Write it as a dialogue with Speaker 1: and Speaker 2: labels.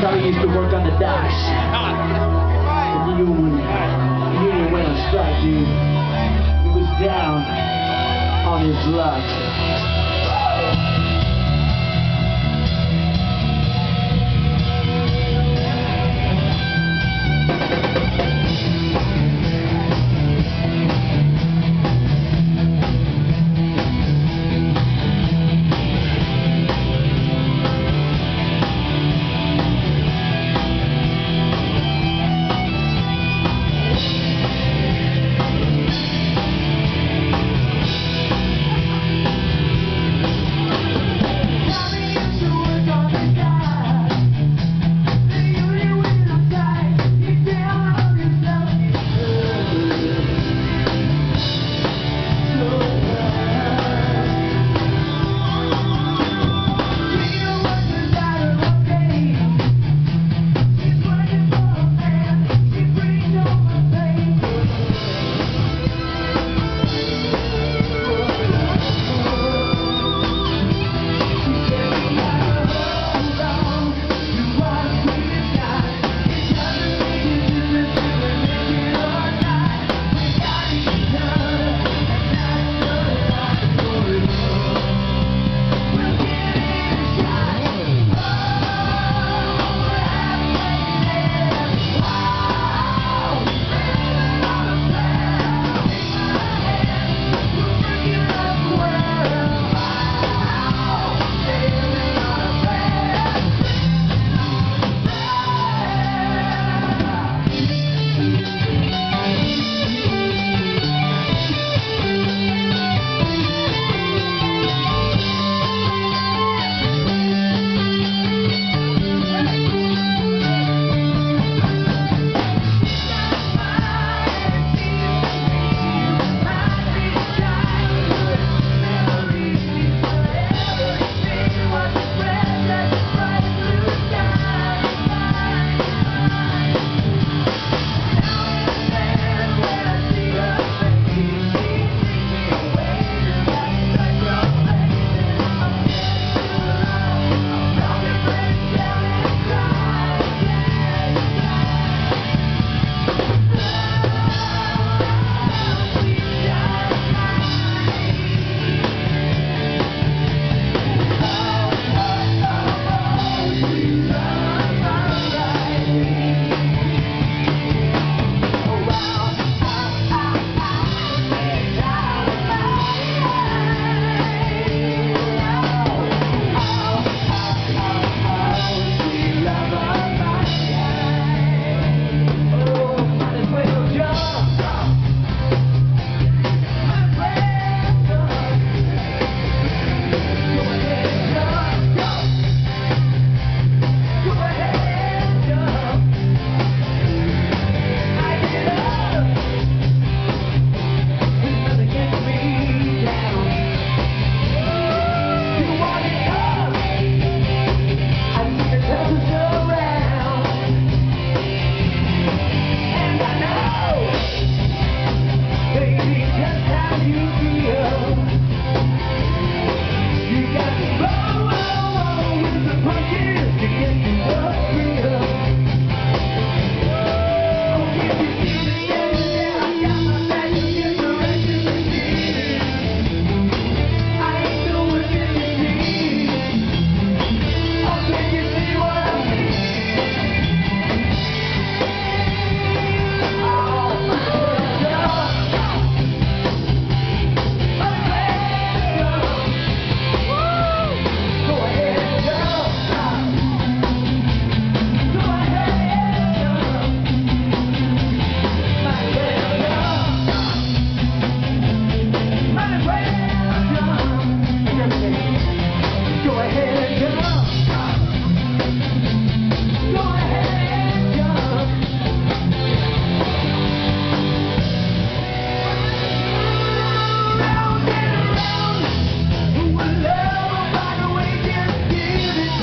Speaker 1: He used to work on the docks. The union, the union went on strike, dude. He was down on his luck.